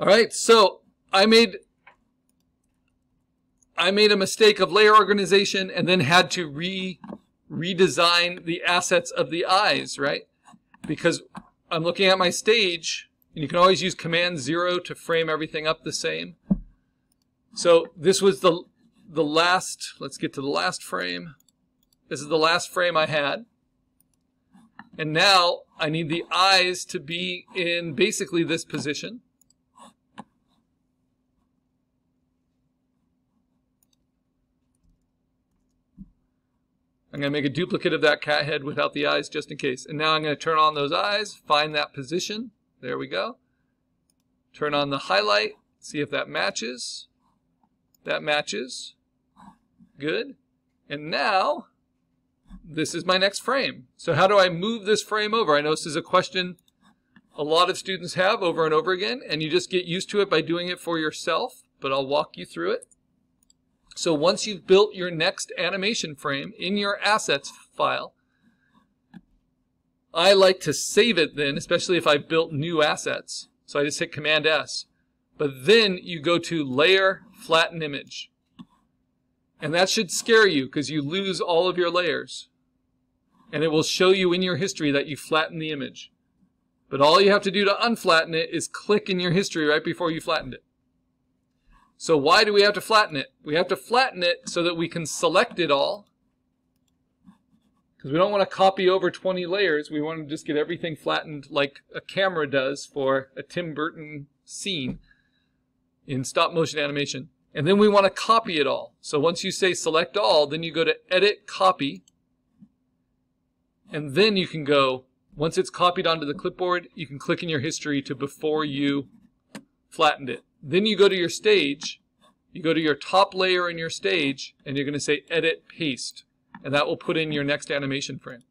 All right, so I made I made a mistake of layer organization and then had to re redesign the assets of the eyes, right? Because I'm looking at my stage, and you can always use Command Zero to frame everything up the same. So this was the the last. Let's get to the last frame. This is the last frame I had. And now I need the eyes to be in basically this position. I'm going to make a duplicate of that cat head without the eyes just in case. And now I'm going to turn on those eyes, find that position. There we go. Turn on the highlight, see if that matches. That matches. Good. And now, this is my next frame. So how do I move this frame over? I know this is a question a lot of students have over and over again, and you just get used to it by doing it for yourself, but I'll walk you through it. So once you've built your next animation frame in your assets file, I like to save it then, especially if I've built new assets. So I just hit Command S. But then you go to Layer, Flatten Image. And that should scare you because you lose all of your layers. And it will show you in your history that you flatten the image. But all you have to do to unflatten it is click in your history right before you flattened it. So why do we have to flatten it? We have to flatten it so that we can select it all. Because we don't want to copy over 20 layers. We want to just get everything flattened like a camera does for a Tim Burton scene in stop motion animation. And then we want to copy it all. So once you say select all, then you go to edit copy. And then you can go, once it's copied onto the clipboard, you can click in your history to before you flattened it. Then you go to your stage, you go to your top layer in your stage, and you're going to say Edit Paste. And that will put in your next animation frame.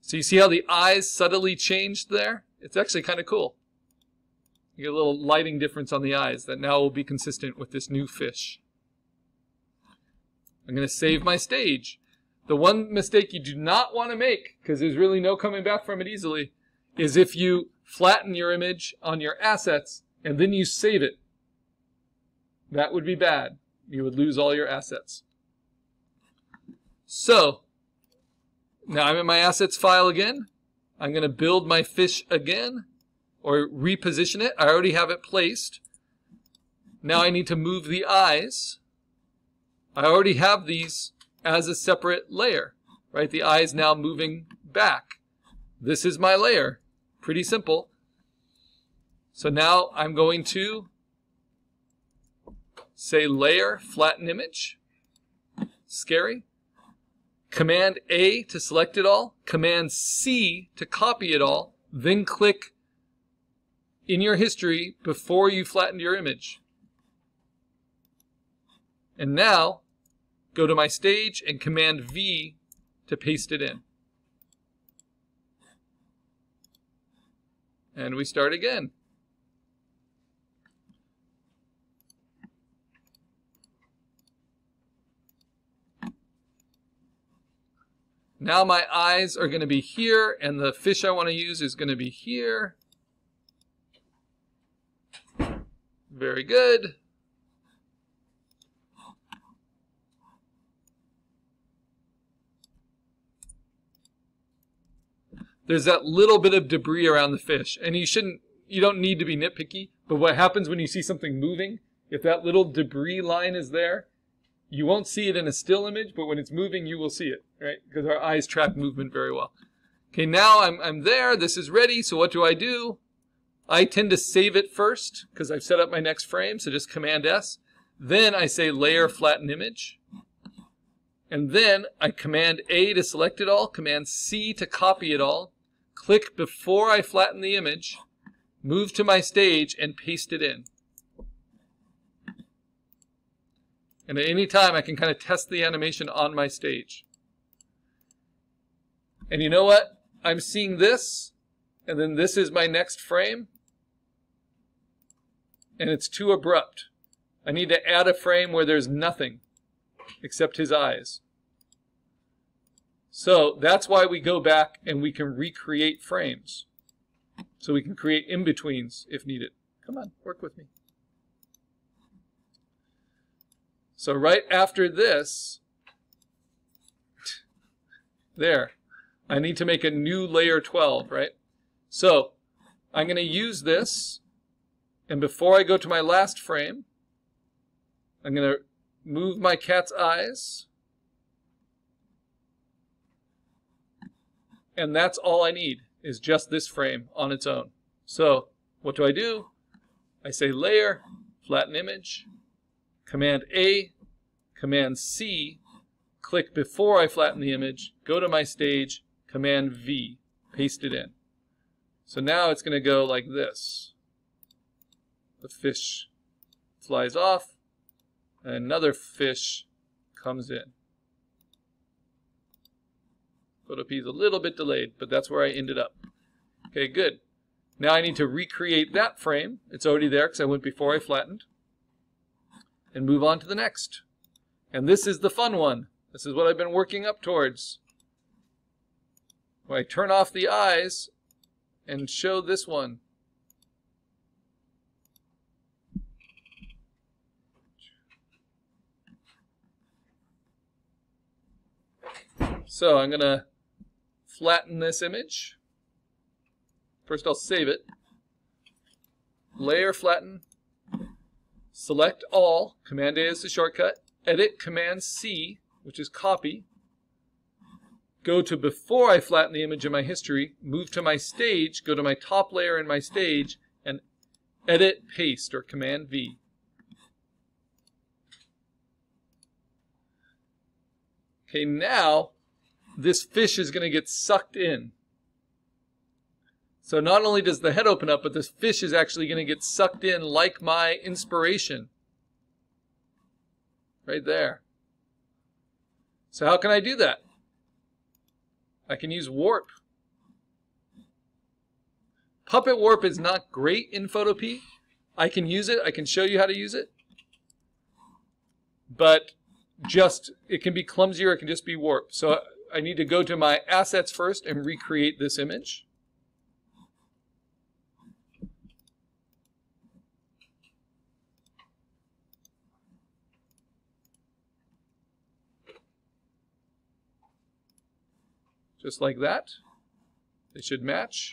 So you see how the eyes subtly changed there? It's actually kind of cool. You get a little lighting difference on the eyes that now will be consistent with this new fish. I'm going to save my stage. The one mistake you do not want to make, because there's really no coming back from it easily, is if you flatten your image on your assets and then you save it, that would be bad. You would lose all your assets. So, now I'm in my assets file again. I'm going to build my fish again or reposition it. I already have it placed. Now I need to move the eyes. I already have these as a separate layer, right? The eye is now moving back. This is my layer. Pretty simple. So now I'm going to say layer, flatten image. Scary. Command A to select it all. Command C to copy it all. Then click in your history before you flattened your image. And now go to my stage and Command V to paste it in. And we start again. Now my eyes are going to be here, and the fish I want to use is going to be here. Very good. There's that little bit of debris around the fish, and you shouldn't, you don't need to be nitpicky, but what happens when you see something moving, if that little debris line is there, you won't see it in a still image, but when it's moving, you will see it, right? Because our eyes track movement very well. Okay, now I'm, I'm there. This is ready. So what do I do? I tend to save it first because I've set up my next frame. So just Command S. Then I say Layer Flatten Image. And then I Command A to select it all, Command C to copy it all, click before I flatten the image, move to my stage, and paste it in. And at any time, I can kind of test the animation on my stage. And you know what? I'm seeing this, and then this is my next frame, and it's too abrupt. I need to add a frame where there's nothing except his eyes. So that's why we go back and we can recreate frames. So we can create in-betweens if needed. Come on, work with me. So right after this, there, I need to make a new layer 12, right? So I'm going to use this, and before I go to my last frame, I'm going to move my cat's eyes, and that's all I need is just this frame on its own. So what do I do? I say layer, flatten image, Command A, Command C, click before I flatten the image, go to my stage, Command V, paste it in. So now it's going to go like this. The fish flies off, and another fish comes in. Photopea is a little bit delayed, but that's where I ended up. Okay, good. Now I need to recreate that frame. It's already there because I went before I flattened. And move on to the next. And this is the fun one. This is what I've been working up towards. I turn off the eyes and show this one. So I'm going to flatten this image. First I'll save it. Layer flatten. Select all. Command A is the shortcut edit Command C, which is copy, go to before I flatten the image in my history, move to my stage, go to my top layer in my stage, and edit paste or Command V. Okay, now this fish is going to get sucked in. So not only does the head open up, but this fish is actually going to get sucked in like my inspiration right there. So how can I do that? I can use warp. Puppet warp is not great in Photopea. I can use it. I can show you how to use it. But just, it can be clumsy or it can just be warp. So I need to go to my assets first and recreate this image. Just like that. They should match.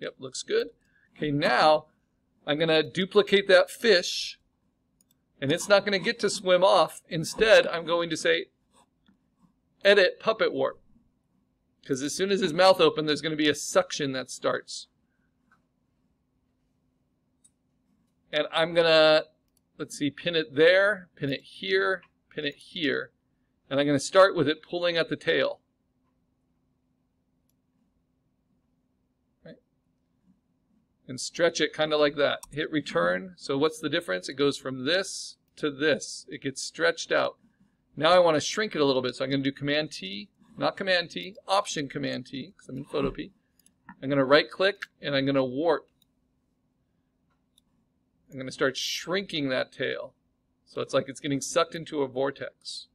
Yep, looks good. Okay, now I'm going to duplicate that fish, and it's not going to get to swim off. Instead, I'm going to say edit puppet warp. Because as soon as his mouth opens, there's going to be a suction that starts. And I'm going to, let's see, pin it there, pin it here, pin it here. And I'm going to start with it pulling at the tail. And stretch it kind of like that. Hit return. So what's the difference? It goes from this to this. It gets stretched out. Now I want to shrink it a little bit. So I'm going to do Command T, not Command T, Option Command T, because I'm in Photopea. I'm going to right click and I'm going to warp. I'm going to start shrinking that tail. So it's like it's getting sucked into a vortex.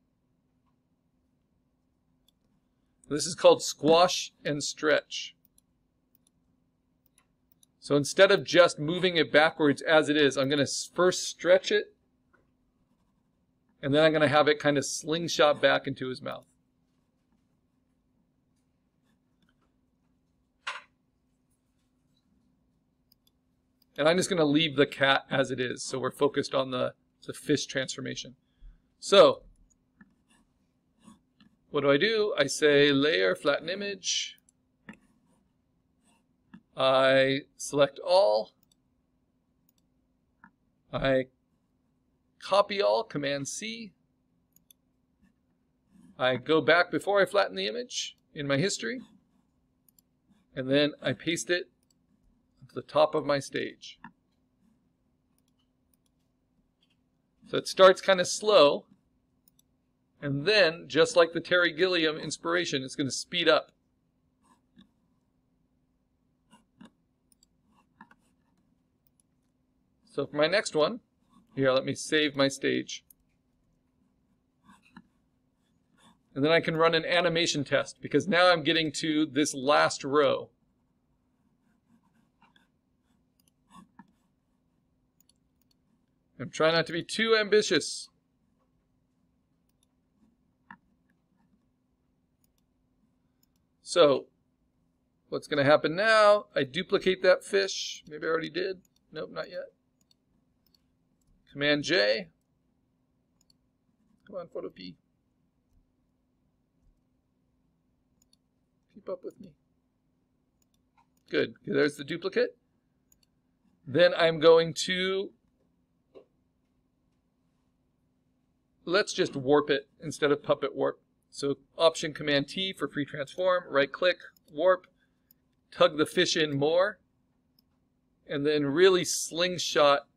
This is called squash and stretch. So instead of just moving it backwards as it is, I'm going to first stretch it, and then I'm going to have it kind of slingshot back into his mouth. And I'm just going to leave the cat as it is, so we're focused on the, the fish transformation. So, what do I do? I say layer, flatten image, I select all. I copy all, Command C. I go back before I flatten the image in my history. And then I paste it to the top of my stage. So it starts kind of slow. And then, just like the Terry Gilliam inspiration, it's going to speed up. So for my next one, here, let me save my stage. And then I can run an animation test because now I'm getting to this last row. I'm trying not to be too ambitious. So, what's going to happen now? I duplicate that fish. Maybe I already did. Nope, not yet. Command J. Come on, Photopea. Keep up with me. Good. There's the duplicate. Then I'm going to let's just warp it instead of puppet warp. So Option Command T for free transform, right click, warp, tug the fish in more, and then really slingshot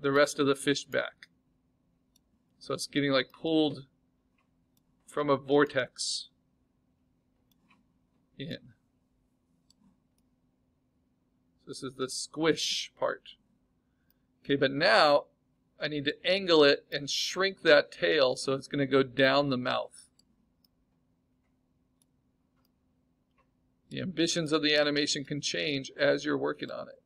the rest of the fish back. So it's getting like pulled from a vortex in. So this is the squish part. Okay, but now I need to angle it and shrink that tail so it's going to go down the mouth. The ambitions of the animation can change as you're working on it.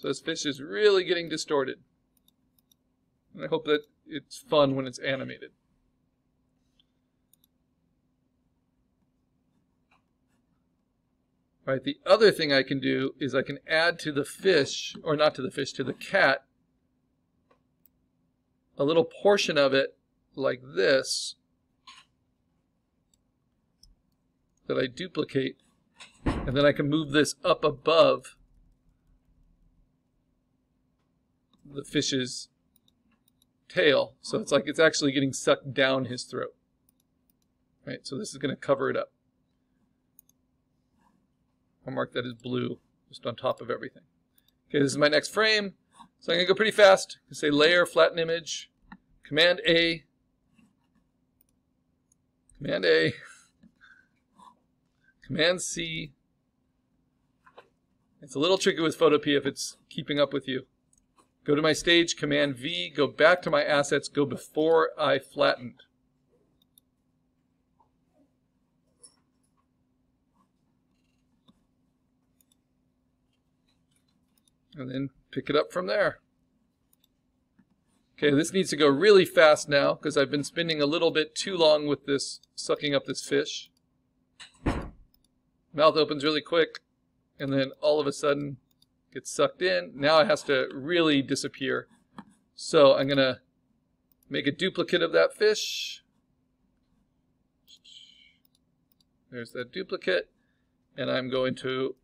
So this fish is really getting distorted. And I hope that it's fun when it's animated. All right, the other thing I can do is I can add to the fish, or not to the fish, to the cat, a little portion of it like this that I duplicate, and then I can move this up above the fish's tail. So it's like it's actually getting sucked down his throat. Right, so this is going to cover it up. I'll mark that as blue, just on top of everything. Okay, this is my next frame. So I'm going to go pretty fast. say layer, flatten image, Command A, Command A, Command C. It's a little tricky with Photopea if it's keeping up with you. Go to my stage, Command V, go back to my assets, go before I flattened. And then pick it up from there. Okay, this needs to go really fast now because I've been spending a little bit too long with this, sucking up this fish. Mouth opens really quick and then all of a sudden gets sucked in. Now it has to really disappear. So I'm going to make a duplicate of that fish. There's that duplicate. And I'm going to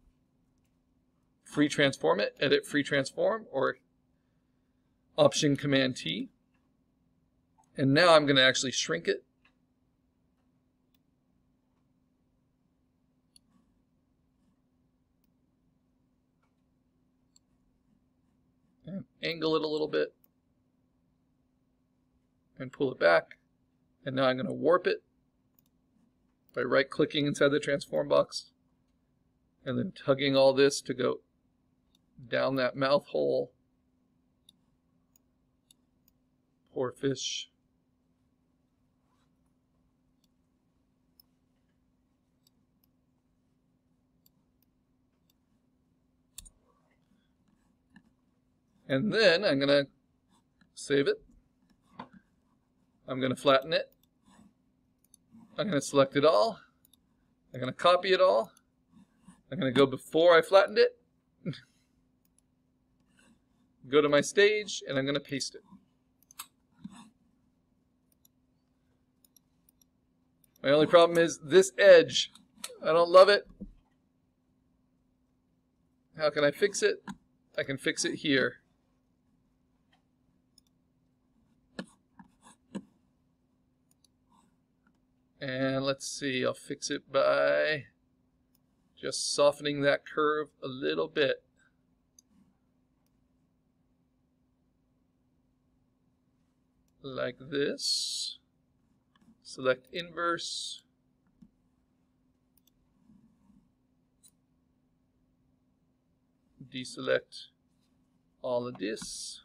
free transform it, edit free transform, or Option Command T. And now I'm going to actually shrink it. And angle it a little bit. And pull it back. And now I'm going to warp it by right clicking inside the transform box and then tugging all this to go down that mouth hole. Poor fish. And then I'm going to save it. I'm going to flatten it. I'm going to select it all. I'm going to copy it all. I'm going to go before I flattened it. go to my stage, and I'm going to paste it. My only problem is this edge. I don't love it. How can I fix it? I can fix it here. And let's see, I'll fix it by just softening that curve a little bit. like this. Select inverse. Deselect all of this.